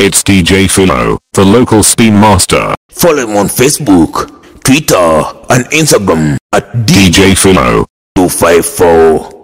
It's DJ Philo, the local Steam Master. Follow him on Facebook, Twitter, and Instagram at DJ Philo. DJ254.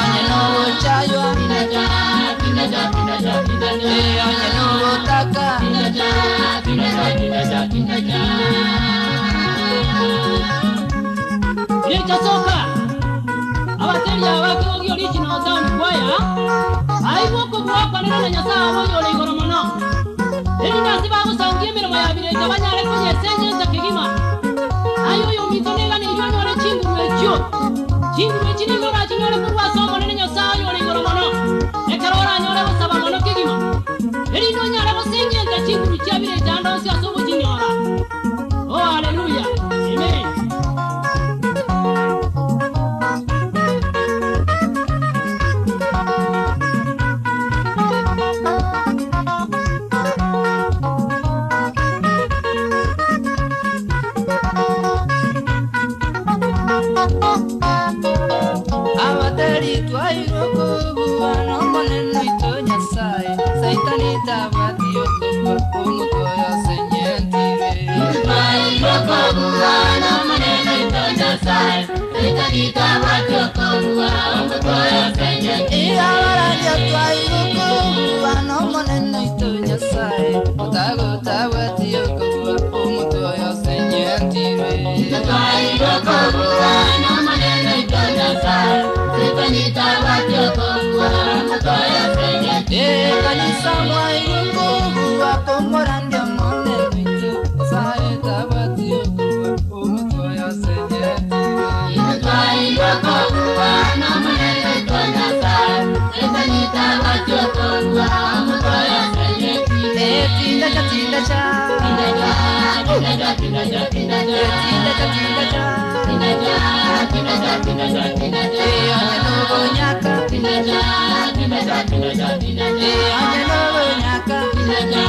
onye n'obochaywa onye n'obotaka yechasoka abateli abakegogio lichino otambukwaya aibwokobuwakwa lero na nyasaye abonye ole igoro mono lero nasi bagusangia emirimo ya birenge banyare kunyesenyenza kegima ayoyomito nega neijo nyore chinguru kingiwe kinene orakinyore korwasa omonene nyasaye ore igoro mono ekero oranyore gosaba mono kegima erino onyare goseng'enga chinguru chiabire chandosi otagotabwatiokobua omutoyo senyetire ekanisa mwairokobua tinda cha tinda cha tinda cha tinda cha tinda cha tinda cha tinda cha tinda cha tinda cha tinda cha tinda cha anje novo nyaka tinda cha tinda cha tinda cha tinda cha anje novo nyaka tinda cha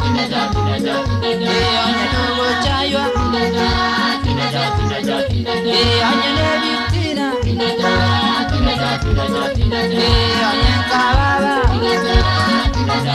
tinda cha tinda cha tinda cha anje novo chaywa tinda cha tinda cha tinda cha tinda cha anje nevi tina tinda cha tinda cha tinda cha tinda cha anje kababa tinda cha tinda cha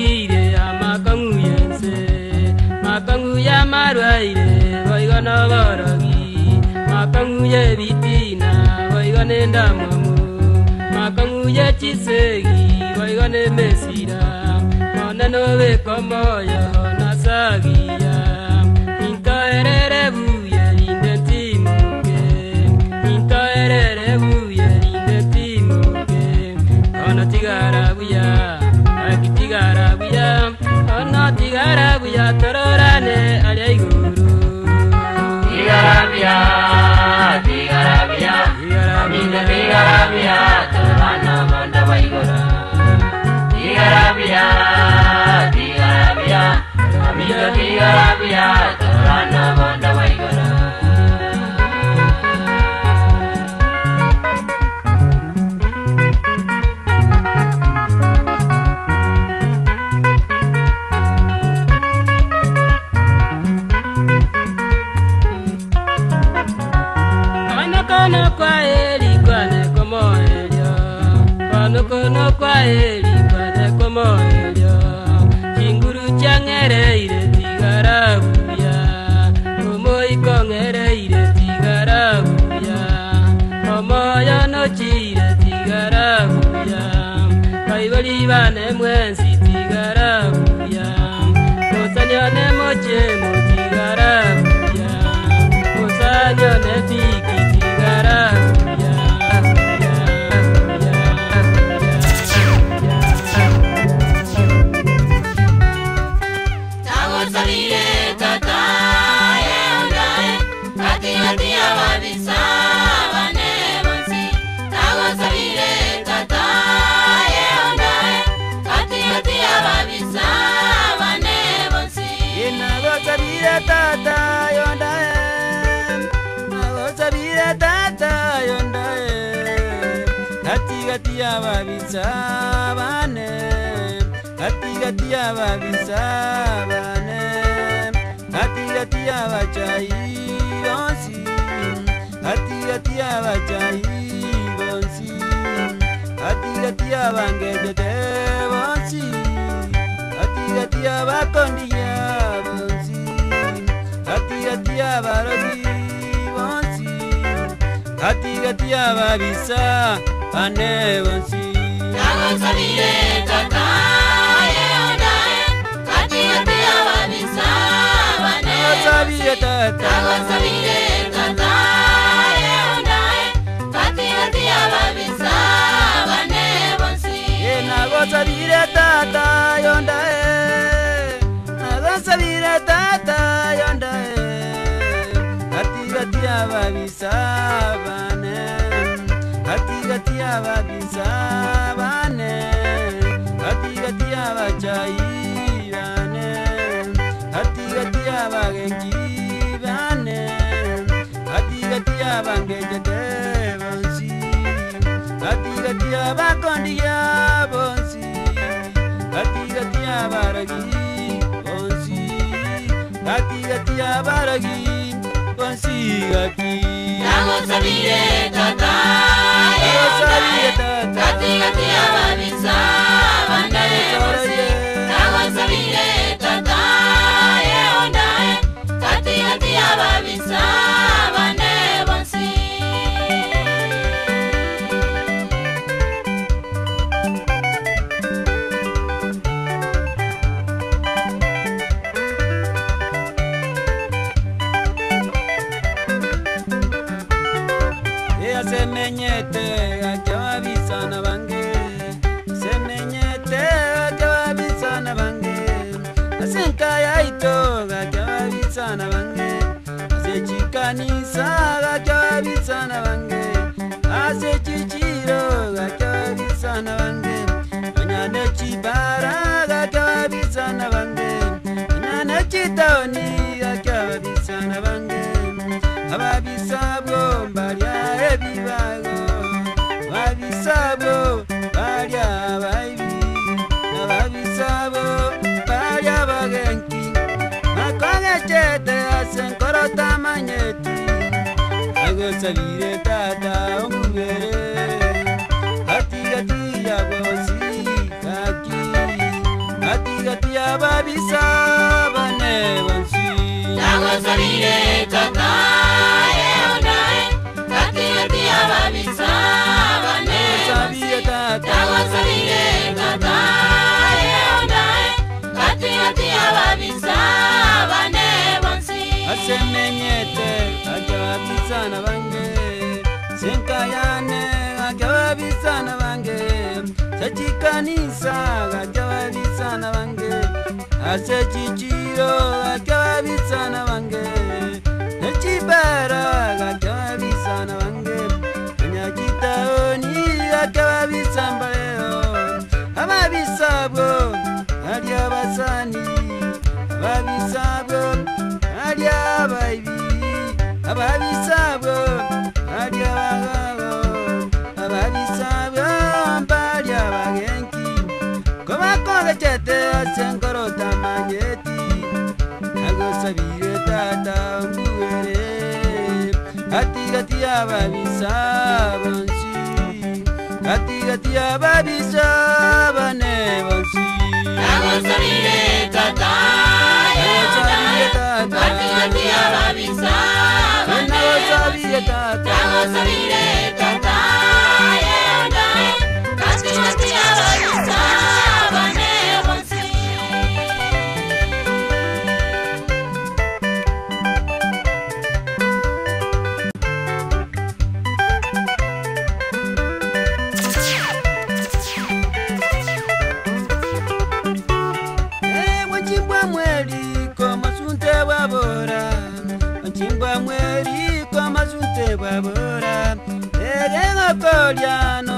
kire amakangu yense Makangu ya marwaire boigono borogi. Makangu ya bitina boigone ndamwamu. Makangu ya chisegi boigone mesira Oneno bekomoyo nasagia kono kwa eli kwane komo elyo kono kono kwa eli kwane komo elyo chinguru changereire tigaraguya. Omoi kongereire tigaraguya. Omoyo nochire tigaraguya. Kaiboli bane mwensi tigaraguya kosanyo nemochemo sabira tata yonda sabira tata yonda katikati yababisabane katikati yababisabane katikati yabacayi bonsi. Katikati yabacayi bonsi. Katikati yabangejete bonsi. Katikati yabakondiya abarobyi bonsi gatigati ababisa bane bonsi. Nagonsabire tata yeodae gatigati ababisa bane nagonsabire tata. Nagonsabire tata yeodae gatigati ababisa bane bonsi. Nagonsabire tata yeodae nagonsabire tata gatia babisabane Hati gatia babisabane Hati gatia bachairane Hati gatia bagenjibane Hati gatia bangejete bonsi Hati gatia bakondia bonsi Hati gatia baragi bonsi gatia baragi yansigaki namosabiye tata namosabiye tata katikati yababisa bandaye bose namosabiye tata yeondaye katikati yababisa Yeah.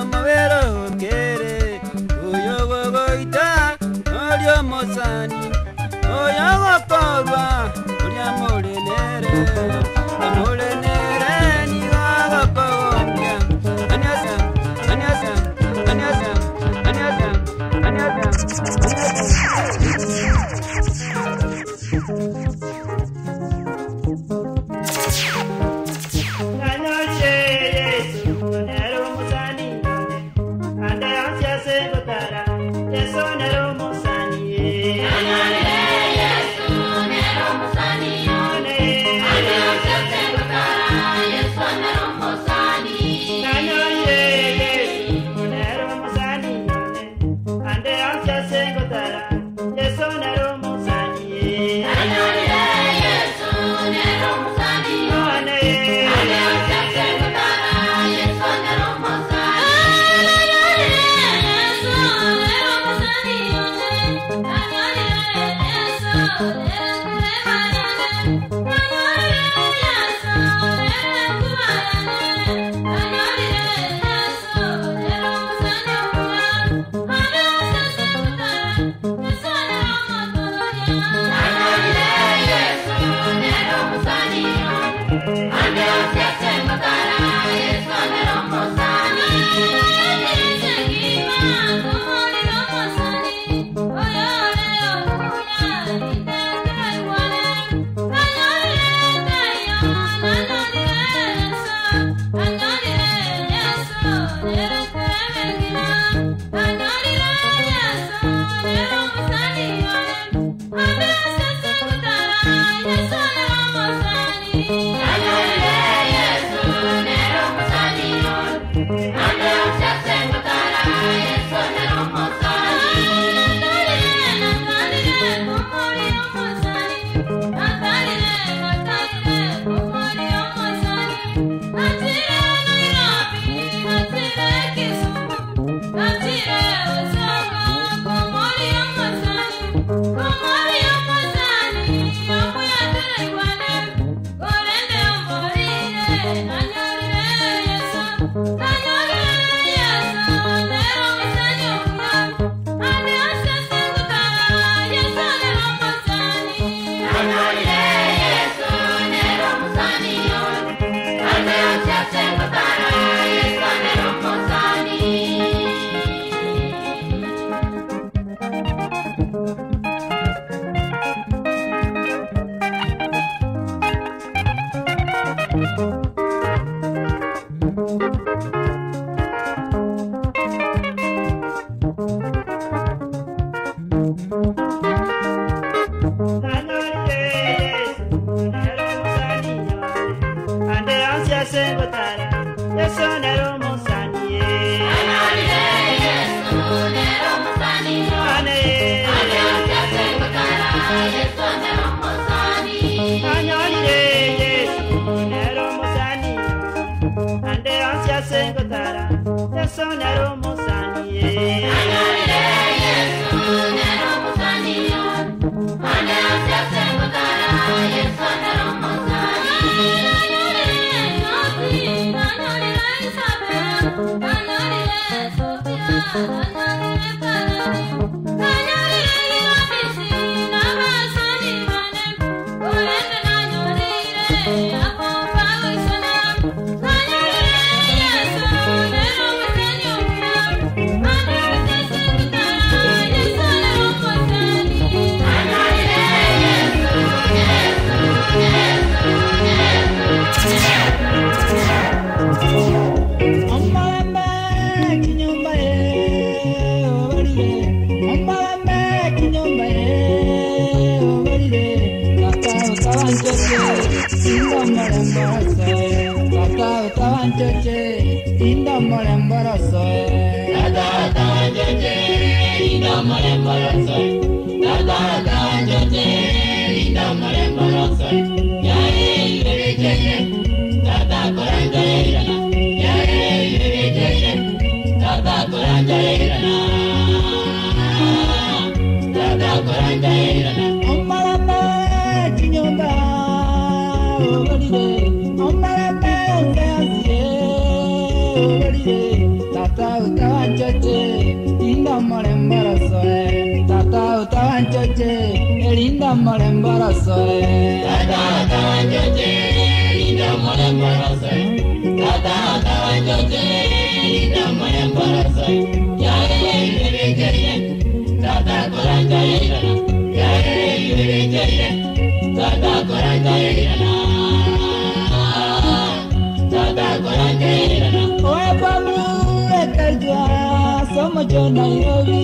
yo Nairobi.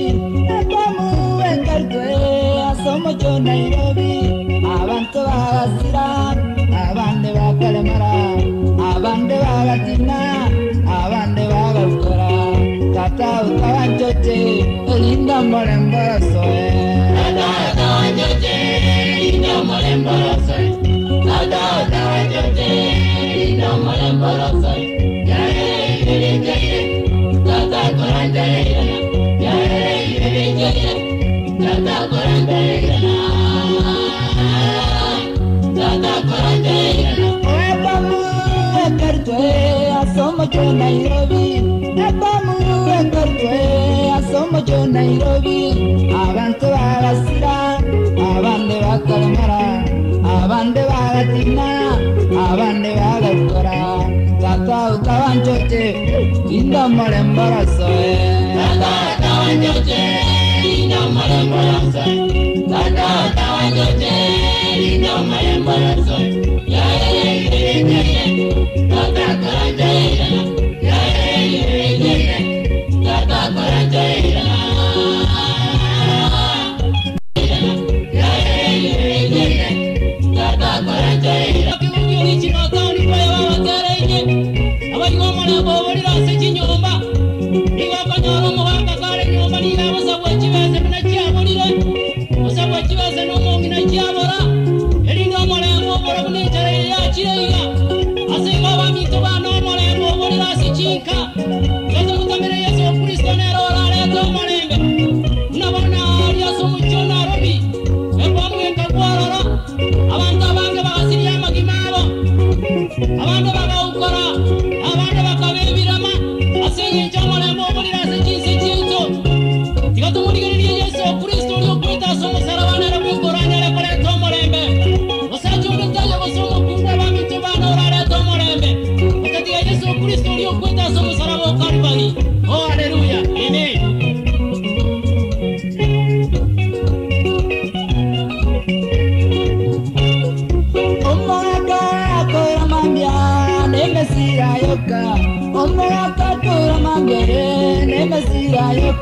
Nakamu enkartue asomo yo Nairobi. Abantu bagasira abandi bakaremara abandi bagatina abandi bagakora katahu kabanjoje linda morembora soe katahu kabanjoje linda morembora soe katahu kabanjoje linda morembora soe Gati gati ya bachai bonsi Gati gati ya bangejete bonsi Gati gati ya bakondiya kyo nairobi ebamuwengerwe asomo kyo nairobi abantu bagasira abandi bakaremera abandi bagatina abandi bagakora tata utabancoce indomore mborosoe abantu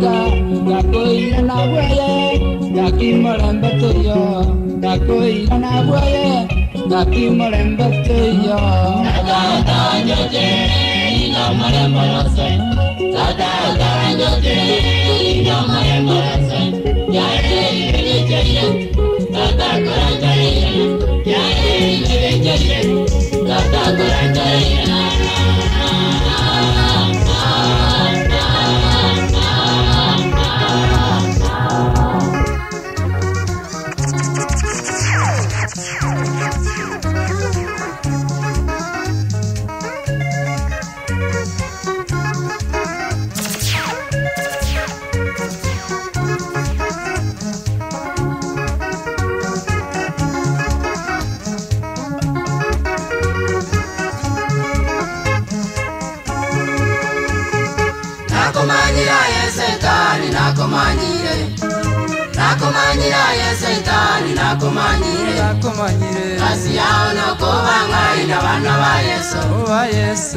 nemesirayoka gakoira nabweye gakimolembe tuyo gakoira nabweye gakimolembe tuyo nakomanyira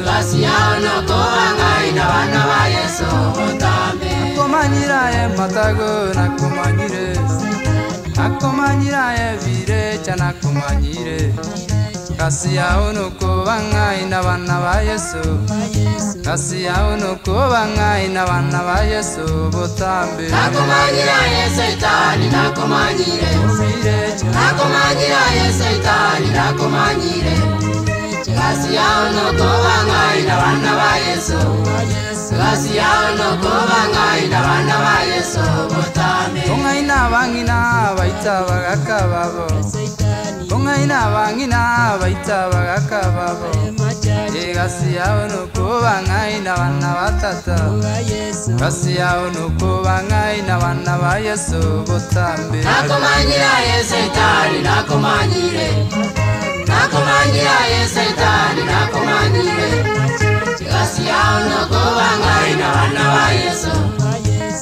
silasiano tobangaina bana ba yesu botambe akomanyira ye matago nakomanyire akomanyira ye vire canakomanyire kasiya unokubangaina bana ba yesu. Kasiya unokubangaina bana ba yesu botambe. Nakomanyira ye seitani nakomanyire nakomanyira ye seitani nakomanyire kasi yao nokovang'aina vana va yesu. Kasi yao nokovang'aina vana va yesu. Votame. Ong'aina vang'ina vaitava kakavavo ong'aina vang'ina vaitava kakavavo kasi yao nokovang'aina vana va tata. Kasi yao nokovang'aina vana va yesu. Votambe nakomanyira ye seitani nakomanyire nakomanyiya ye. Saitani nakomanyire sikasiyaona kovanga ina vana va yesu.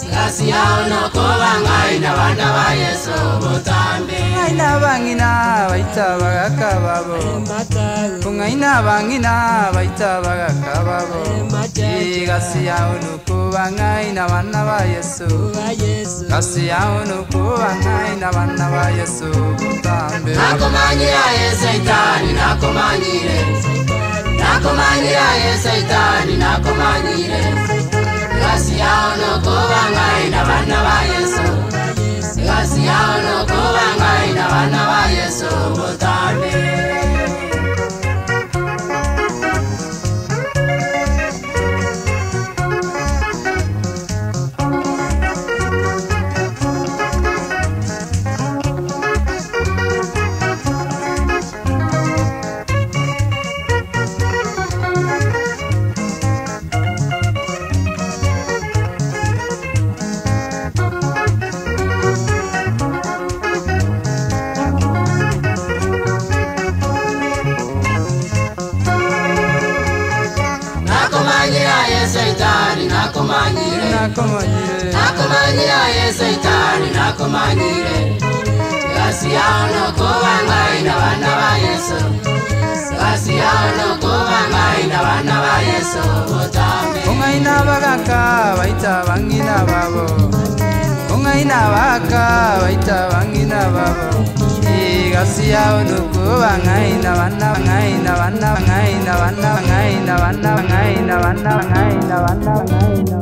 Sikasiyaona kovanga ina vana va yesu. Votambe aina vangina vaitava kakavavo kungaina bangina baita bagakababo igasi yaunuku bangaina bana ba yesu. Gasi yaunuku bangaina bana ba yesu. Kutambe nakomanyira ye saitani nakomanyire nakomanyira ye saitani nakomanyire gasi yaunuku bangaina bana ba yesu. Gasi yaunuku bangaina bana ba yesu. Kutambe ongaina bakaka baita bangina babo ongaina baka baita bangina babo egasiya onuku bangaina bana bangaina bana bangaina bana bangaina bana bangaina bana bangaina bana bangaina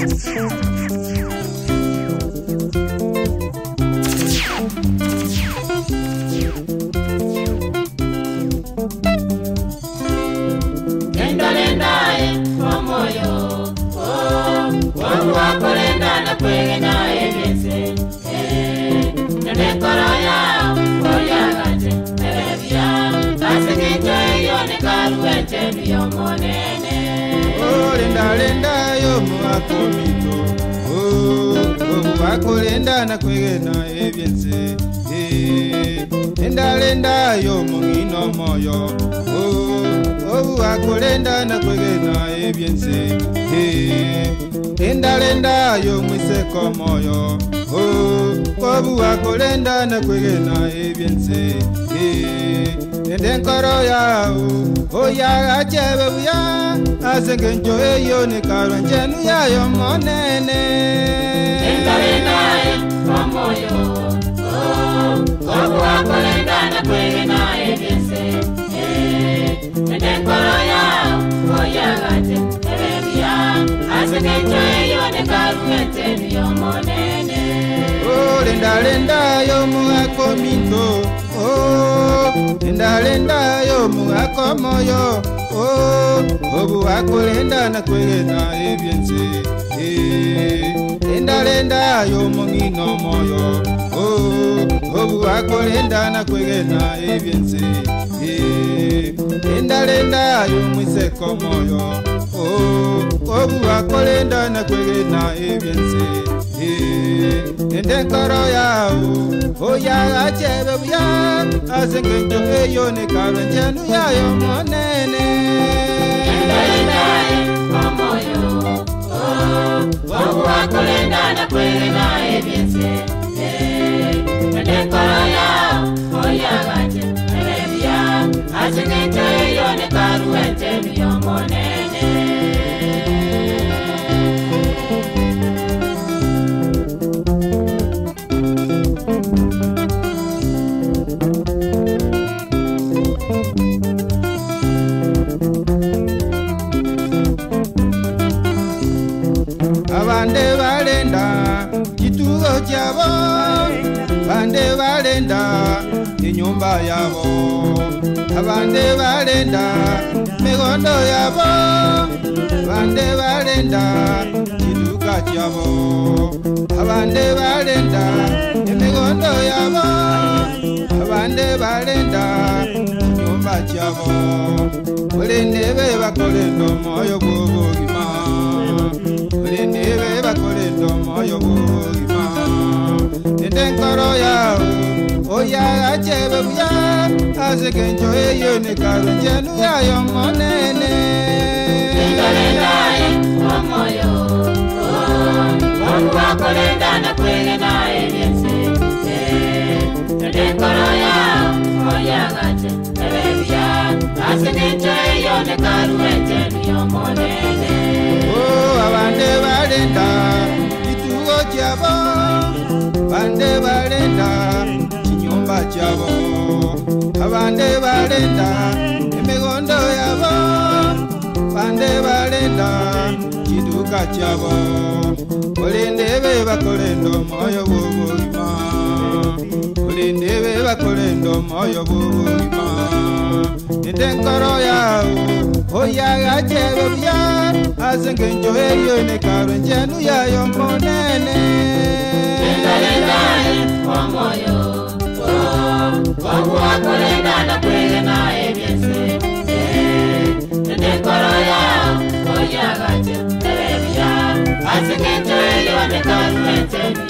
Thank you. Olendalenda yomuakomito obuwakolenda oh, oh, nakwegena ebyense eh, endalenda yomungino moyo. Oh, obuwakolenda nakwegena ebyense eh, endalenda yomwiseko moyo. Obuwakolenda nakwegena ebyense eh, endenkoro yawo oyagacebe buya asengenjo eyo nekalwa njenu yayo monene lendalendaye omoyo wangu wakolenda nakwegenaye byese eh, nenekoro yao oyagate ebya kasikito eyo nekaruwete niyomonene olendalenda yomuakominto endalenda yomuakomoyo obuwakolenda nakwegena ndalinda yo muhako moyo o oh, obuhakulinda nakwegena ebyensi eh, ndalinda yo mungino moyo o oh, obuhakulinda nakwegena ebyensi eh, ndalinda yo mwiseko moyo o oh, obuhakulinda nakwegena ebyensi eh, ndenkoro yawo oyagachebe buya asengento eyonekala njanu yayo monene wakuwakulendana kwele naye byense endekoloya oyabate elebya asengento eyonekaluwentemiyo monene kyabo bande balenda enyumba yabo abande balenda migondo yabo bande balenda kiduka kyabo abande balenda emigondo yabo abande balenda nyumba kyabo. Olendebe bakolenda omwoyo gw'obugima olendebe bakolenda omwoyo gw'obugima En koro ya o ya aje be buya asike njo eyo ni karo jenu ya yo mo nene Ikolenda ye ọmọ yo Ọmọ akolenda na kwele na enyese Tude koro ya oya gaje ebe buya asike njo eyo ni karo jenu yo mo nene Oh abande badenda ituwo jabo bande balenda kinyumba kyabo. Abande balenda emigondo yabo. Bande balenda kiduka kyabo. Olendebe bakolenda omwoyo bwobulima olendebe bakolenda omwoyo bwobulima endenkoro yawo oyagacebe bya asengenjo eyo nekalwa njenu yayo monene. Lendalendaye eh, omoyo wangu wakolenda nakwegenaye byese eh, nenekoro yao oyagate ebya eh, kasikito eyo nekaruwete niyomonene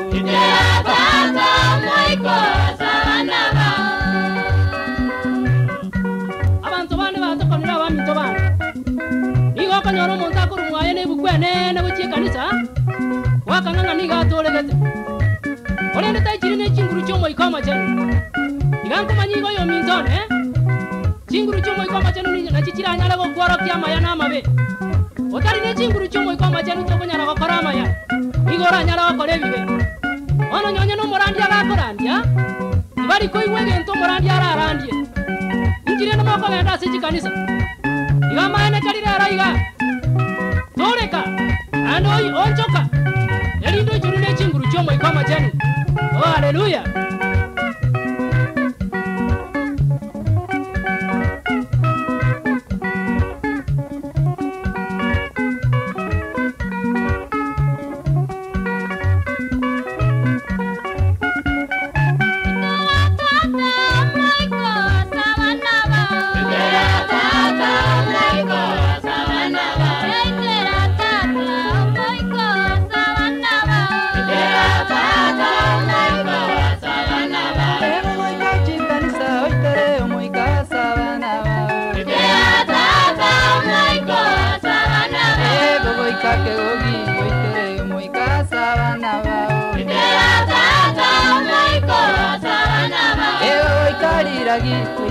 nyoro omonto akora omwaye nebukwene nabochia ekanisa wakang'ang'ana niga atoregete orende taichiri na echinguru chia omoiko amachenu iga nkomanya igo yomintone chinguru chia omoiko amachenu nachi chiranyara gokworokia amaya na amabe otari na echinguru chia omoiko amachenu tokonyara gokora amaya igo oranyara gokora ebibe ononyonya n'omurandi arakurandya tibarikoinywa ebintu omurandi ararandie injire nomoko genda ase echikanisa iga maene karirara iga. Toreka ande onchoka erinde ochuru nechinguru chiomoiko amachani o oh, haleluya Braguito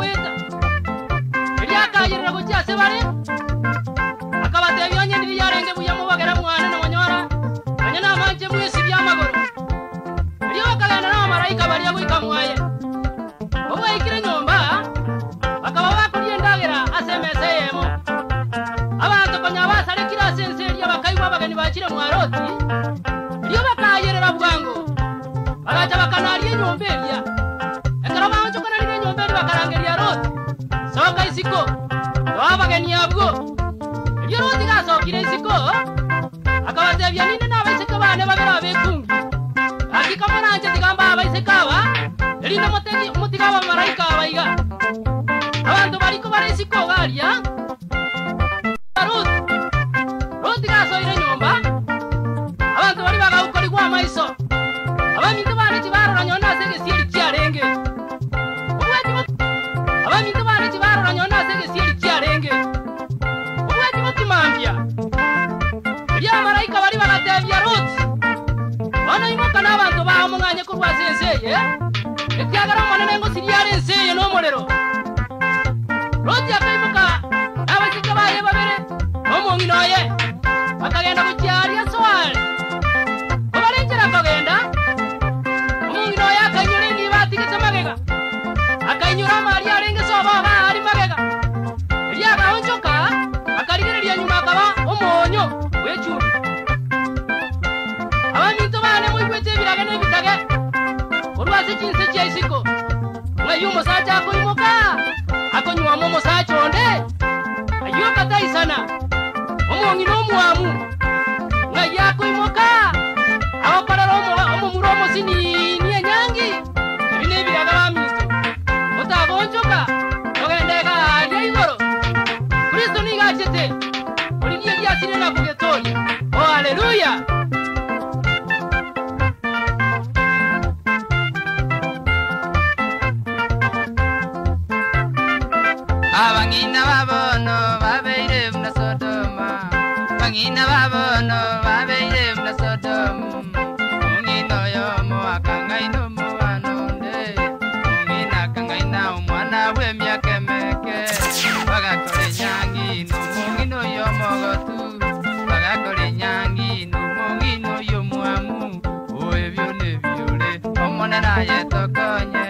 bagwita. Eryakayirira kucyase bari. go. If you don't think I saw Kirin Siko, I can't say you need an Avesikawa, I never got away from. I think I'm an Antigamba Avesikawa, Lina Mutigawa Maraika, I want to Mariko Varesiko, yeah. Abang'ina babono babeire muna sodoma bang'ina babono babeire muna sodomu omung'ina oyo moakang'aina omubanonde omung'ina akang'aina omwana bw'emyaka emeke bagakora enyangi nomung'ina oyo omogotu bagakora enyangi nomung'ina oyo omwamu o ebyo nebiore omonene ayetokonye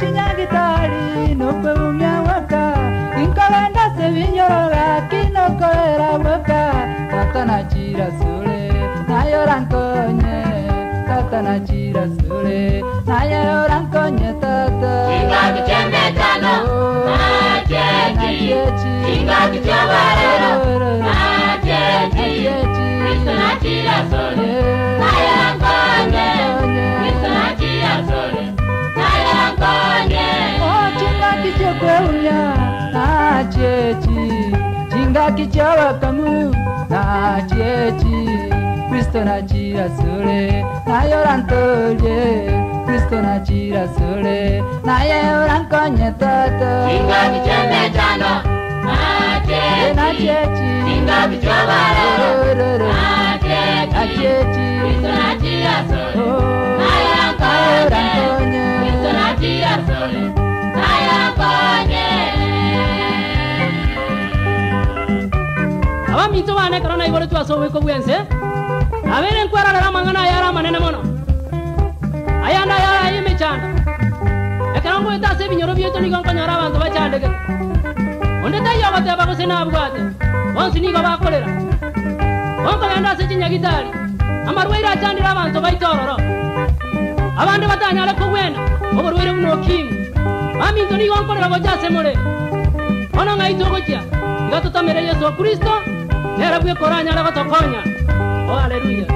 chinagitari nokuumya waka inkolenda sevinyoroga kinokoera waka katanachira sule nayorankonye katanachira sule nayorankonye tata. Ingakichemetano oh, achechi ingakichobarero oh, oh, achechi katanachira sule nayorankonye chingakichokweunya nachechi chingakichawakamu nachechi kristo na nachira sule nayorantolie kristo na nachira sule nayeorankonye tata Ingakichembetano, nachechi. nachechi Ingakichobarero, nachechi. nachechi Kristo nachira sole, Oh, nayorankonye. Kristo nachira sole, nayorankonye. Abaminto bane karona igoro twasoweko bwense abere nkwararara mang'ana ayara manene mono. Ayanda ayara ayimechanda ekera ngwetase ebinyoro bieto nigo nkonyora abanto bachandege onde tayogoteba gose nabwate bonsi nigo bakorera onkogenda ase chinyagitari amarwaire achandire abanto baitororo abande batanyare kogwena oborwaire buno okimi baminto nigo nkorera gocha ase more ono ng'aito gochia iga tutamere yesu kristo nera bwekora anyara gotokonya o aleluya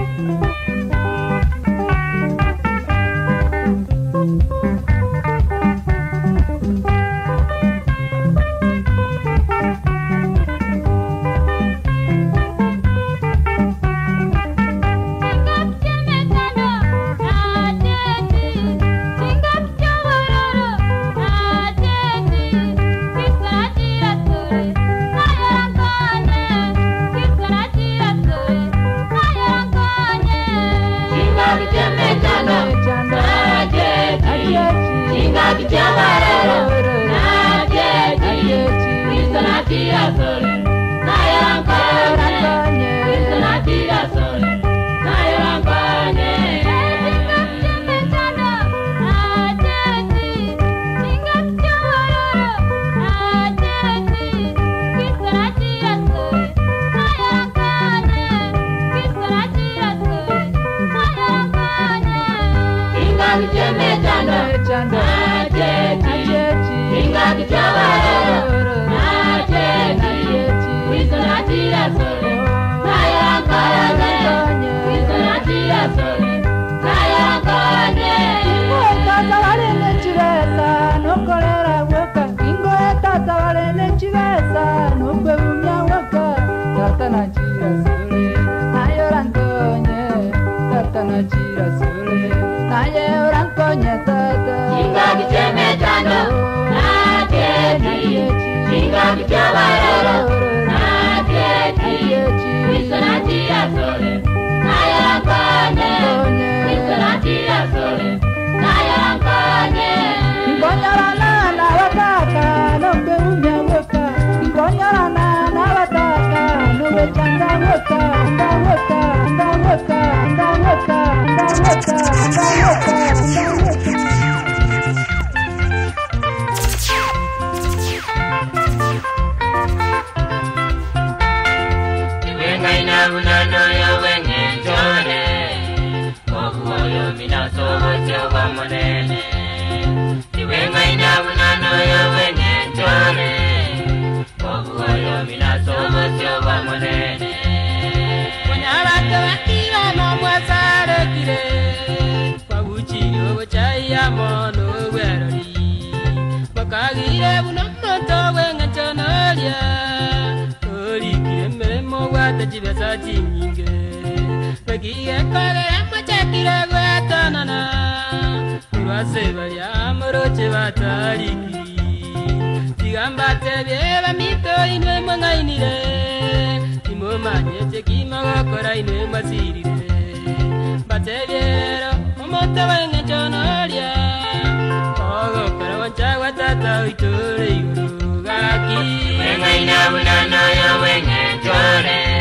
rire kwaguchi ogochaya mono werori. Makagire buno moto gwenganchonoria orikire mirimo gwate chibesa chinyinge. Bagigekogere machakire gwetanana urwase barya moroche batarikiri tigambate byeba mito inwe mwangainire. Imomanye chekimagokora inwe mwasirire. Batebyero omoto wengechonoria Ogokora wanchagwa tata uitore iguru gaki Wengaina bunano yo wengenjore Obuoyo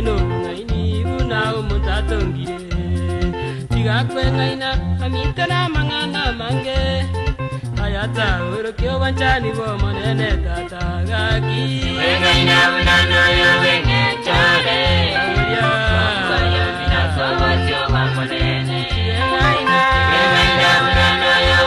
no ngaini buna umutatongire tigakwe ngaina amita na manganga mange ayata urukyo banchani bo monene tata gaki Wengaina unano yo wenge chore Koyo mina sowa chowa monene Wengaina unano yo wenge chore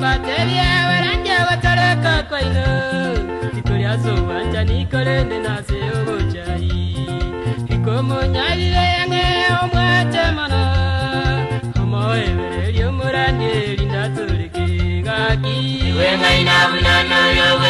bateria waranja watareka kwaino. Tikolia zowanja nikolene nase obojai ikomonyalile yange omwache mono. Omoebereli omorani elindatoleke ngaki. Iwe ngainabunano yowe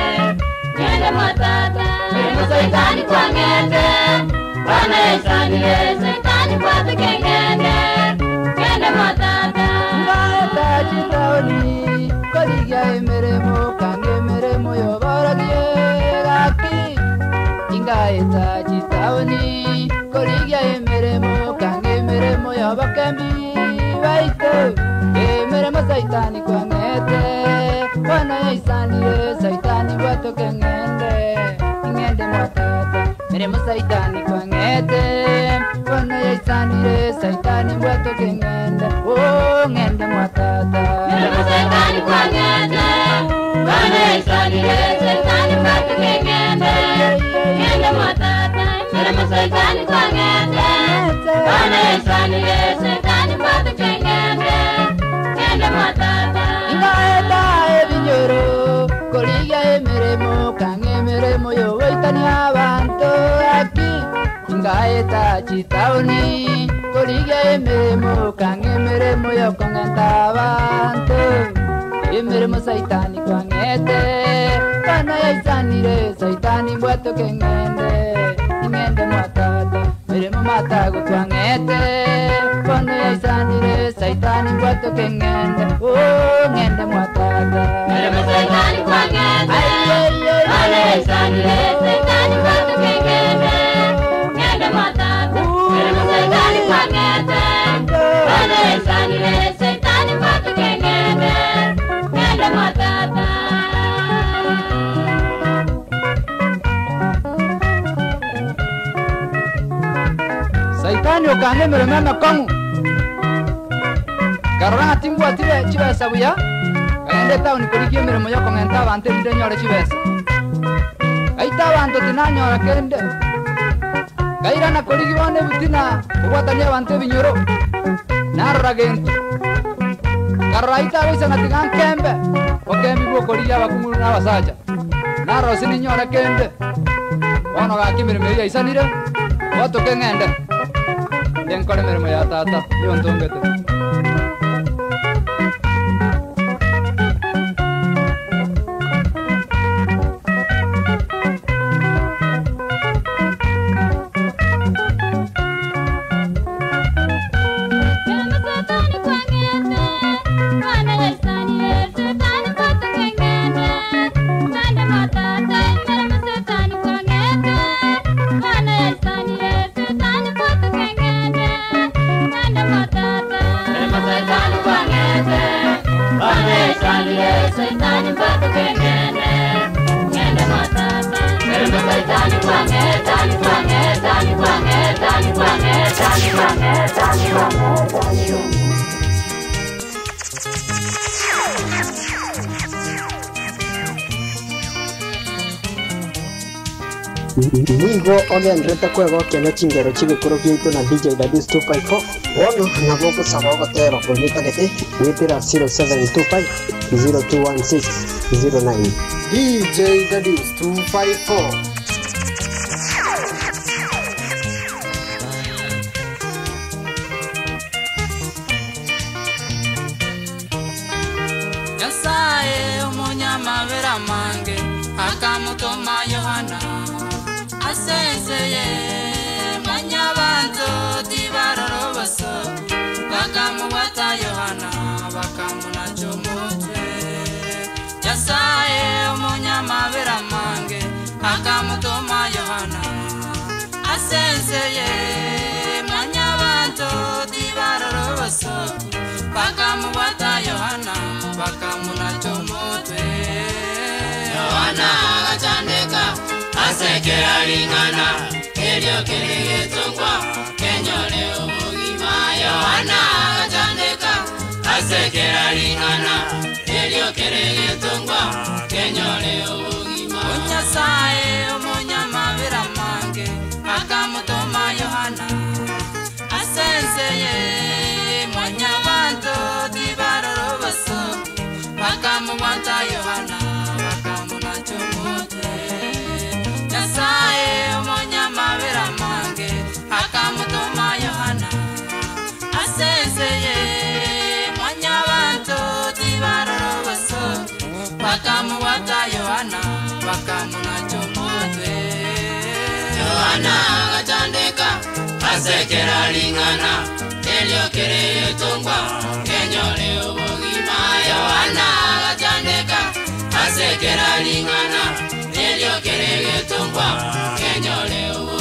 matata. Saitani kwa ngende, Bwana kwa chitaoni korigia emeremo kange kange saitani ng'ende ing'ende mwatata meremo saitani kwang'ete bono yaisanire saitani bwatoke ng'ende o ng'ende mwatata Meremo saitani kwa ngende, Bwana esanire saitani kwa kengende, ngende matata. Meremo saitani kwa ngende, Bwana esanire saitani kwa kengende, ngende matata. ingaeta ebinyoro korigia emeremo kang'e extremo yo voy tan avanto aquí Chinga eta chitauni Corigue y meremo can y meremo yo con esta avanto Y meremo saitani con este Cana y saitani matago twang'ete bono yaisanire saitani mbwatoke ng'ende o oh, ng'ende mwatata kandi okangemere omwana kamu garora nka timbua kibesa buya kagenda etawuni korigia emirimo yokong'enta abanto nyore enyore kibesa gaita tina nyore kende gairana korigi bono ebutina obwatania abanto ebinyoro narora gento garora aita aroise ng'ati gankembe okembi bwa nawa saja, naro sini nyore kende bono gaka emirimo deh, waktu gwatoke kengende ಹೆಂಗ್ ಕಡಿಮೆ ಮಯ್ಯ ಆತ ಆತ ಇವನ್ ತೊಗೊಂಡೈತೆ Mwingo ogenrete kwegokia na chingero chigikoro giaitu na DJ Dadis 254 wono na gũgũcaba ũgũteerwo kũnyita gĩtĩ gwĩtĩra 0725 0216 09 DJ Dadis 254 tibaroroboso bakamubata yohana yohana asekera ring'ana elyo kenyore ũmũgima yohana ũmũgima yohana akachandika asekera ring'ana elyo kĩrĩtũngwa kenyore ũbũgima yohana agacandĩka asekera ring'ana elyo kĩrĩgĩtũngwa kenyore ũbũgima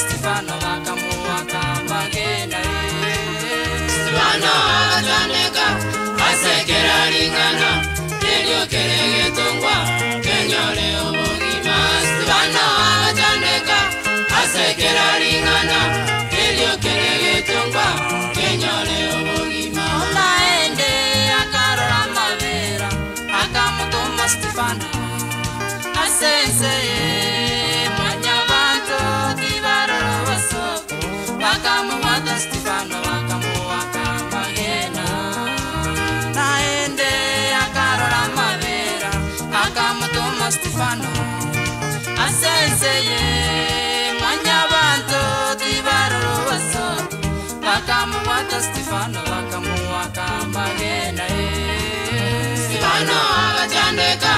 stifano bakamuwaka magena Stifano agatandika asekera lingana nelyokeregetongwa kenyole obugima Stifano agatandika asekera lingana nelyokeregetongwa kenyole obugima olaende akarora mabera akamutuma stifano asenseye asenseye mwanyabantu tibaroroboso bakamuwata stifano bakamuwaka magena Stifano agatandika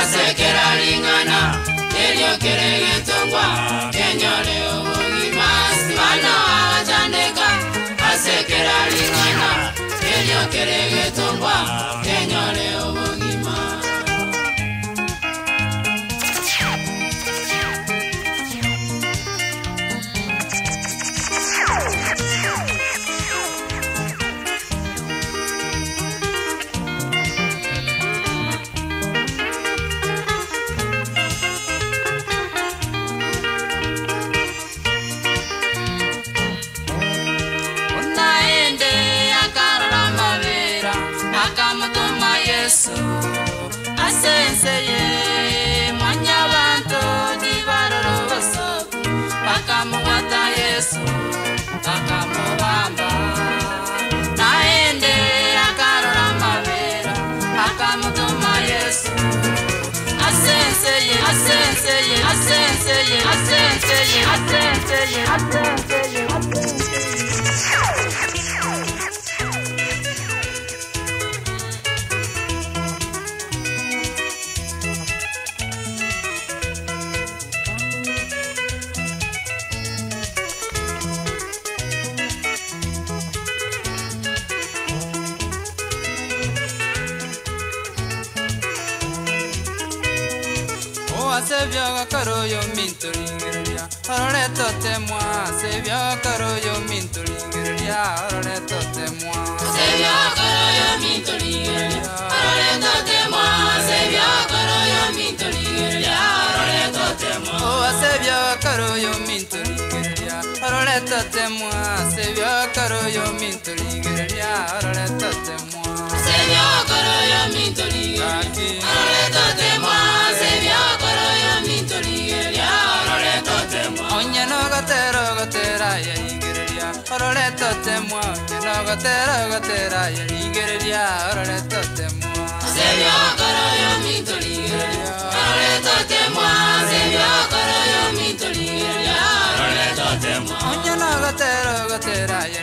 asekera lingana nelyokeregetongwa kenyole obugima Stifano agatandika asekera lingana yo mintoringeria Arore tote moi Asebya karo yo mintoringeria Arore tote moi Asebya karo yo mintoringeria Arore tote moi Onye no gotero gotera ya ingereria Arore tote moi Onye no gotero gotera ya ingereria Arore tote moi Asebya karo yo mintoringeria Arore tote moi Asebya karo yo mintoringeria Arore tote moi Onye no gotero gotera ya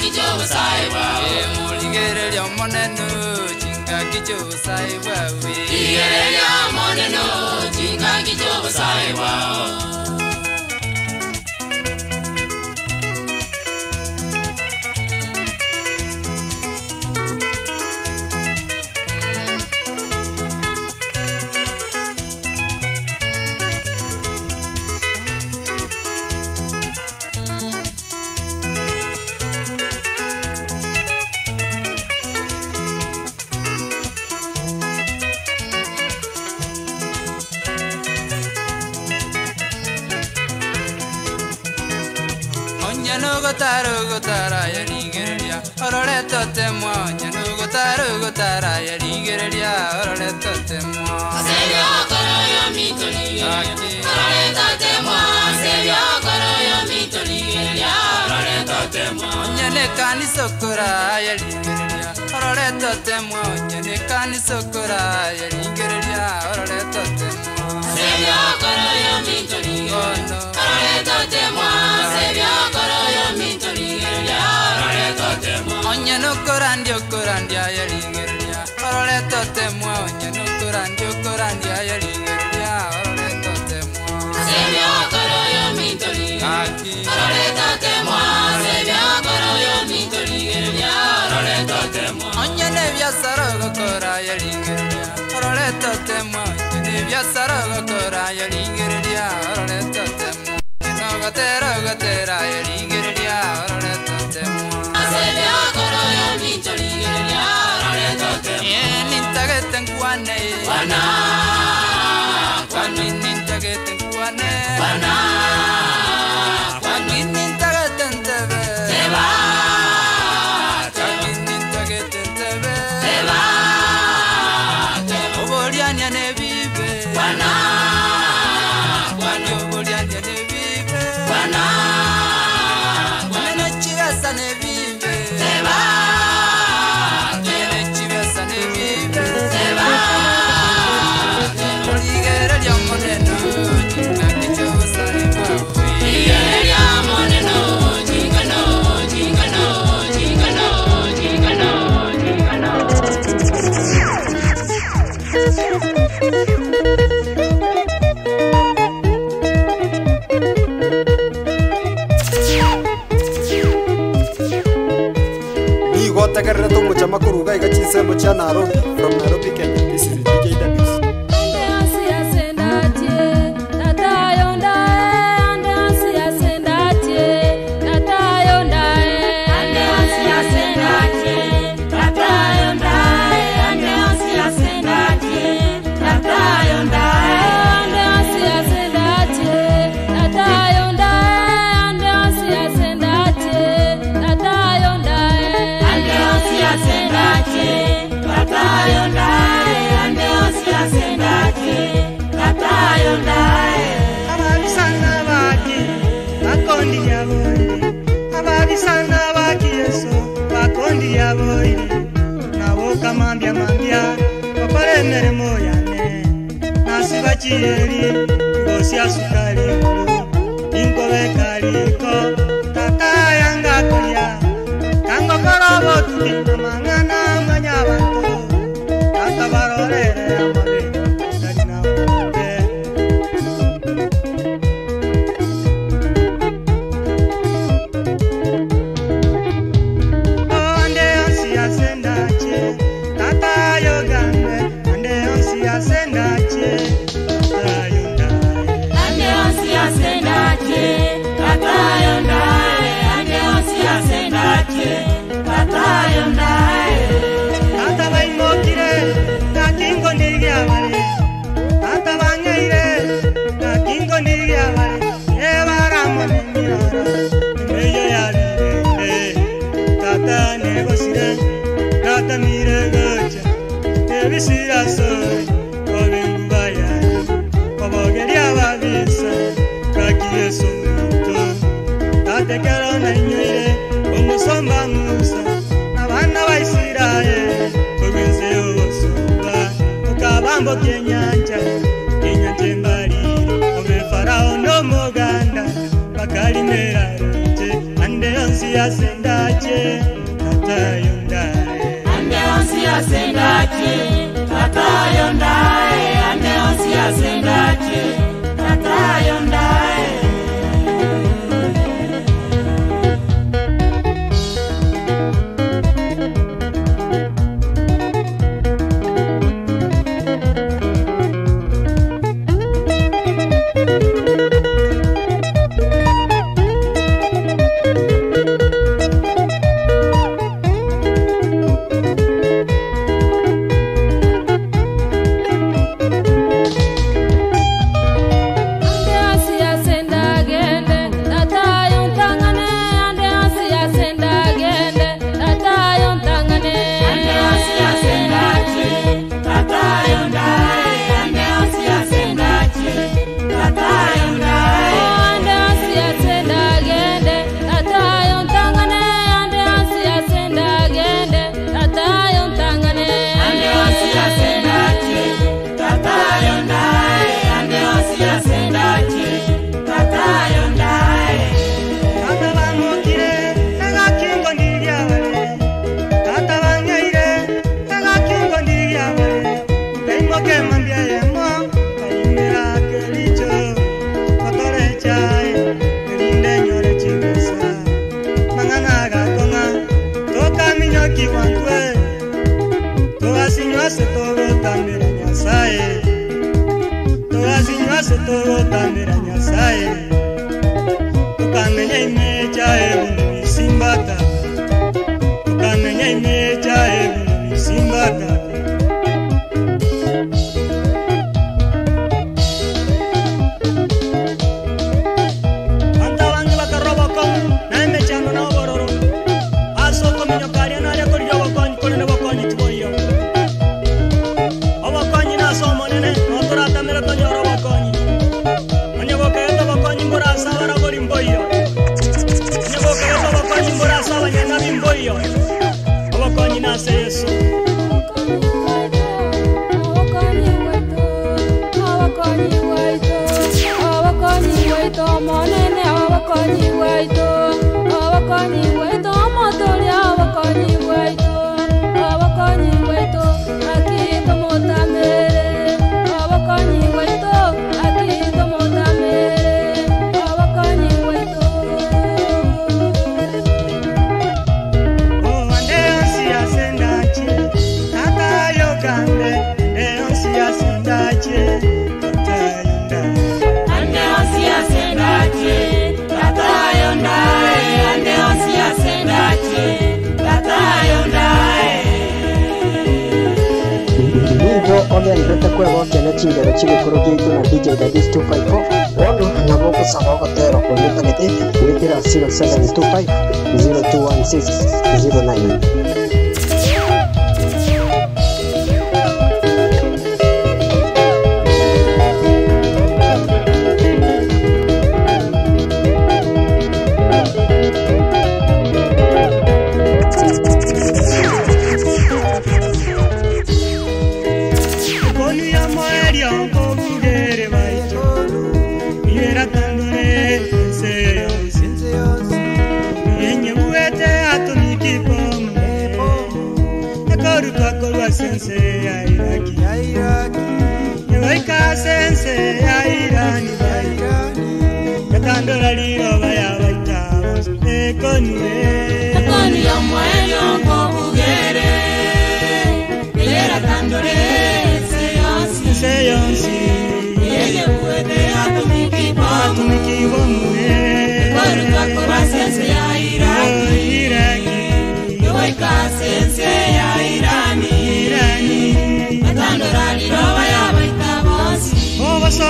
kichobusaibwa emuligere lya moneno chinga kichobusaibwa we. Ligere lya moneno chinga kichobusaibwa bwawe nugutara ugutara yarigereria orore totemwa onye nugutara ugutara yarigereria orore totemwa onye ne kanisa okora yarigereria orore totemwa onye ne kanisa okora yarigereria orore totemwa ono onye nukora ndi okora ndi ayarigereria orore oh, totemwa onye nukora ndi okora ndi ayarigereria orore totemwa aki. Onye nebyasara ogokora yarigereria orore totemwa onye nebyasara ogokora yarigereria orore totemwa nogotera ogotera yarigereria nairobi from nairobi kenya emere moyane nasiba kiyeri ngosya sukali ngulu inkobekaliko tata yanga kulya kangokolobo tutimamangana manya bantu. bisirasoyi obingubayayi obogeri ababisa bwakiyesu omuntu tatekero nainyuire omusomba musa n'abaana ba isirayeli olwenzira obusumba mukabamboka ennyanja ennyanja embalire omefarawo n'omuganda bakalimeraranje andeonsi yasendaje atayo ndaye andeonsi yasendaje tayo ndaye ane osiyasendache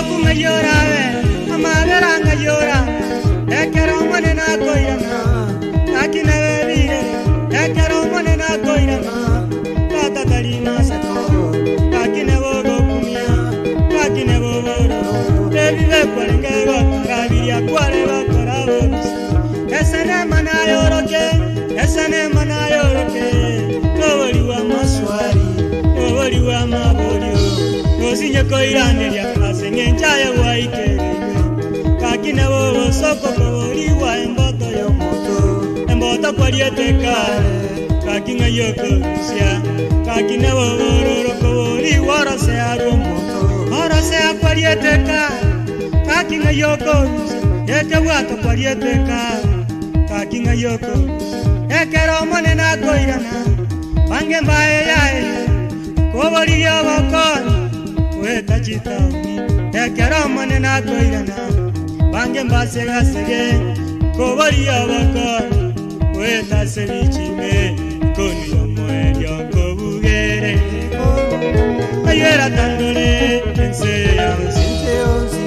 kuma lloraba, ama veranga llora, ya quiero manena toira aquí na bebida, ya quiero manena toira ma, tata aquí na kumia, aquí na bogo ro, te vive cuarenga go, cuare va para vos, esa ne mana lloro que, esa ne mana lloro que, tovariwa maswari, tovariwa mabodio, no sinya koirane ya. Koiranĩria aseng'enjaye gwaikereire kakine bobosoko koboriwa emboto yomoto emboto kwariete kare. Kaking'a yokorusia kakine bobororo koboriwa orosea rwomoto orosea kwariete kare. Kaking'a yokorusia ete bwato kwariete kare. Kaking'a yokorusia ekero omonene akoirana bange mbaye yaye koboririe obokoni weta ke rama bange mbasegasege dena bangemba se hasegé kobari abaka wenaseli chingé koni omo kobugere koru ayera dandu ni penseya sintéo zi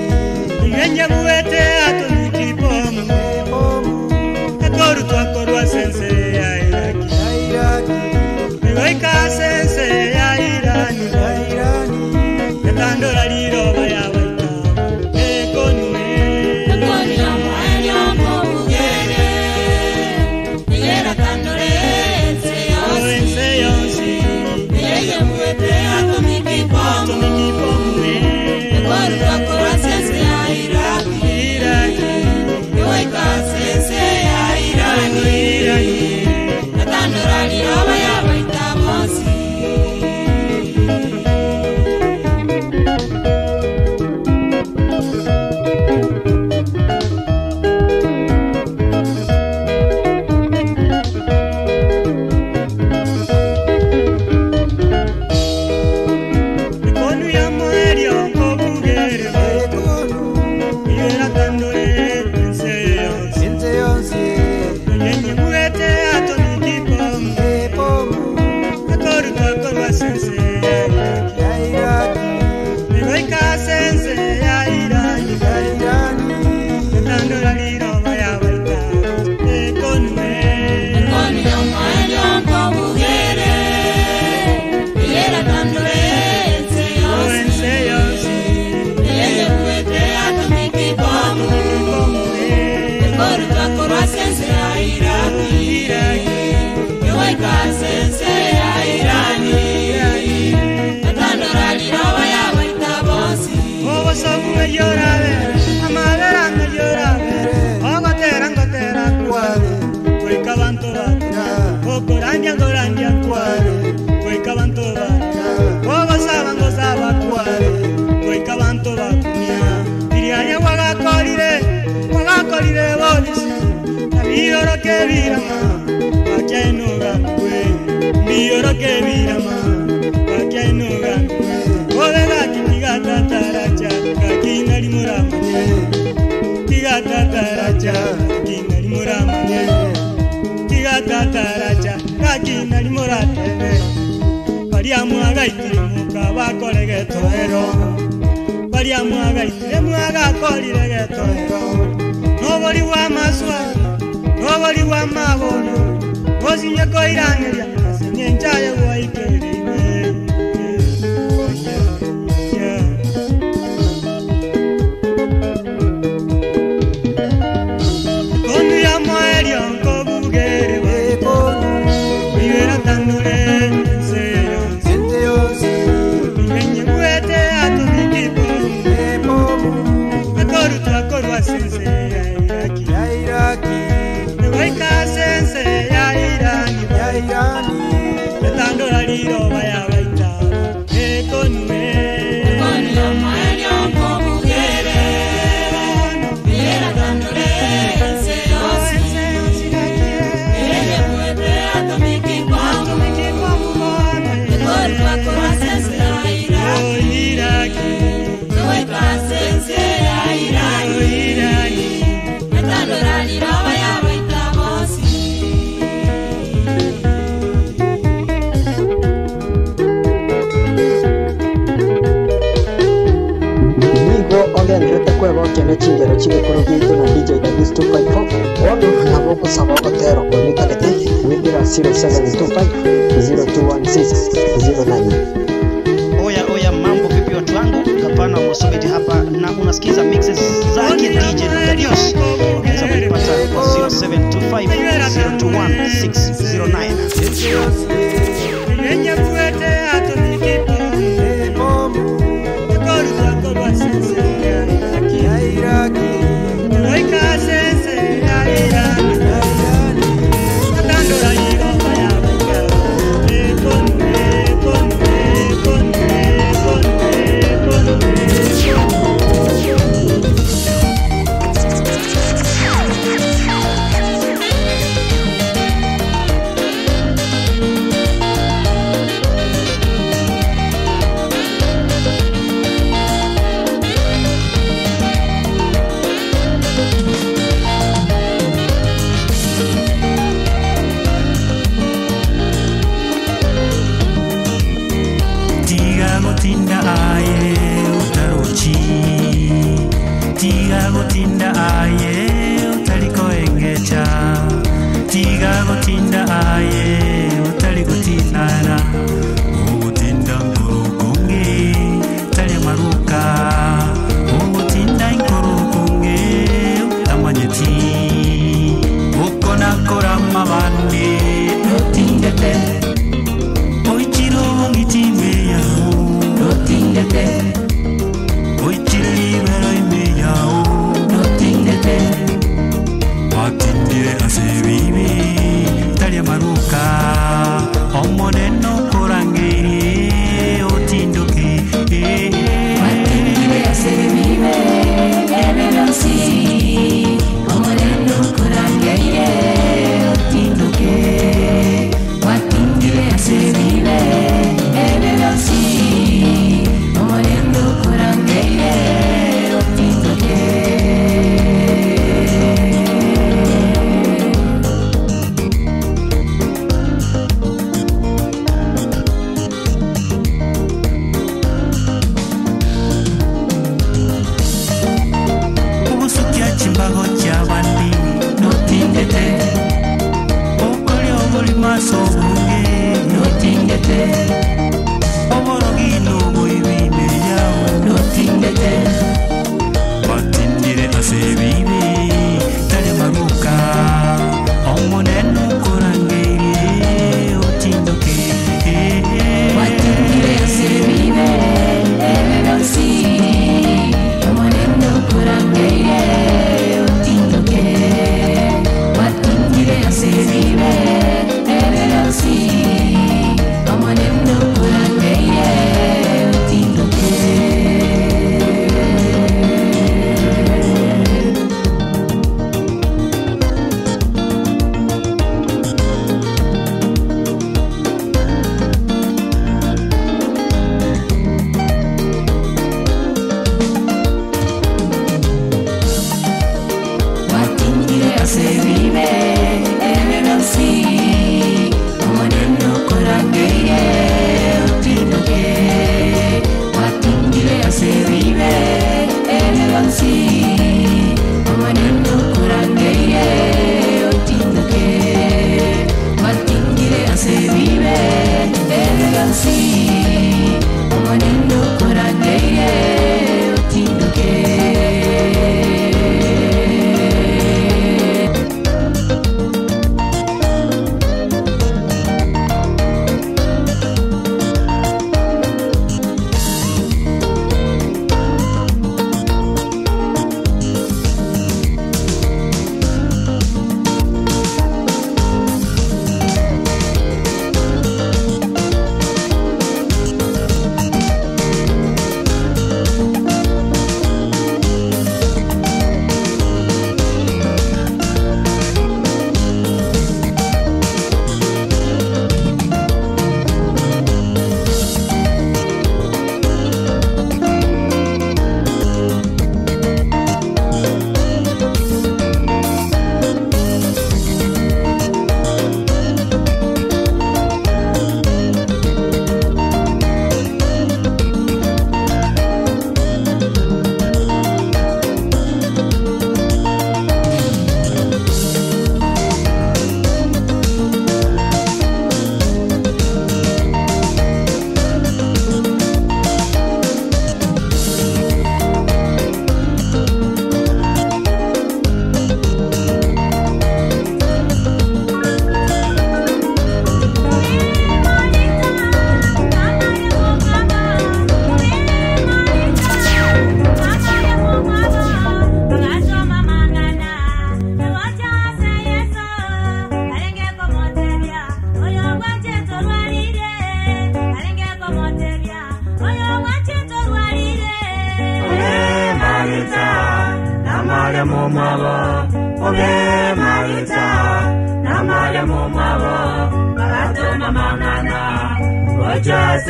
Kero ke mira ma, wakia inoga Kodera kitiga tataracha, kakina limura mune Kitiga tataracha, kakina limura mune Kitiga tataracha, kakina limura tebe Paria muaga itire muka wako legeto ero Paria muaga itire muaga koli legeto ero Nobody wa maswa, nobody wa mahono Kozi nyeko iranelia nye njaye மெச்சிங்கர் வச்சு குறுகிட்டு நடிஜை டென்னிஸ் two five four ஒன்று நமக்கு சமூக தேரம் ஒன்று கிடைத்து விந்திரா zero seven two five zero two one six zero nine oya oya mambo vipi watu wangu kapana mosoveti hapa na unasikiza mixes zake dj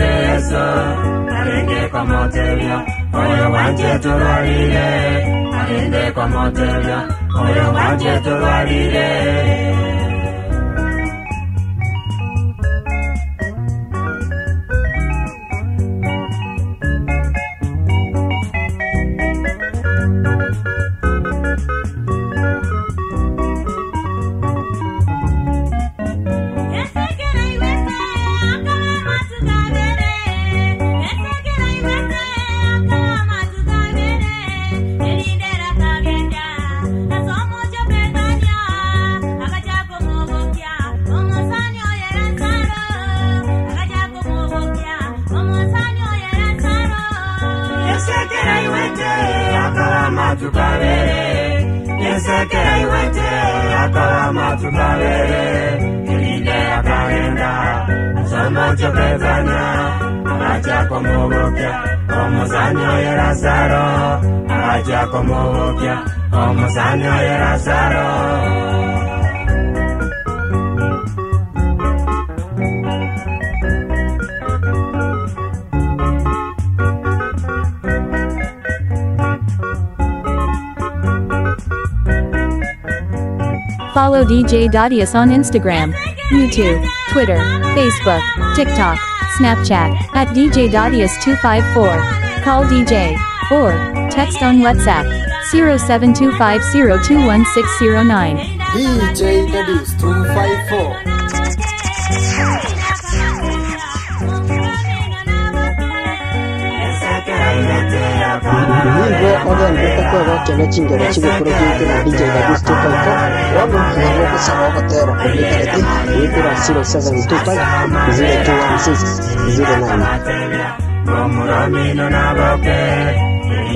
Kristo Yesu alinde kwa motevya moyo wanje tulwalile alinde kwa motevya moyo wanje tulwalile Omuzanyo yerasaro Agacha komubokya Omuzanyo yerasaro Follow DJ Dadius on Instagram, YouTube, Twitter, Facebook, TikTok, Snapchat, at DJ Dadius254. Call DJ, or text on WhatsApp, 0725021609. DJ Daddies 254. nibwo ogenda kwegokera chingero chigukuru gitu DJ Dadis 254 wano nabo kusaba ku internet witira 0725 0216 Omuromino naboke